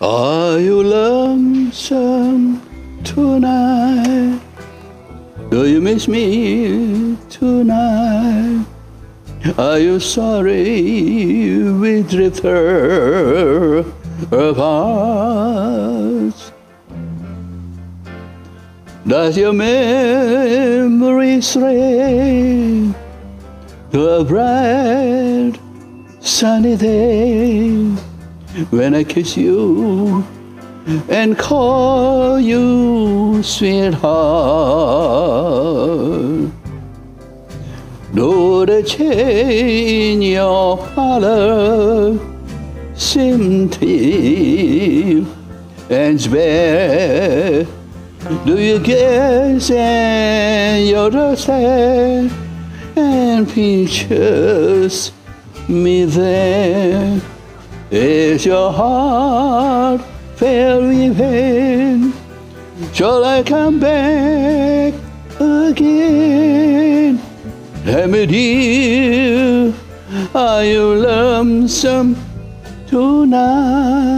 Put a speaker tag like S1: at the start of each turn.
S1: Are you lonesome tonight? Do you miss me tonight? Are you sorry we drifted apart? Does your memory stray to a bright sunny day? when I kiss you and call you sweetheart. Though the change your color sympathy and spare. Do you guess and you're the sad and pictures me there. Is your heart very then? Shall I come back again? Hammy dear, are you lonesome tonight?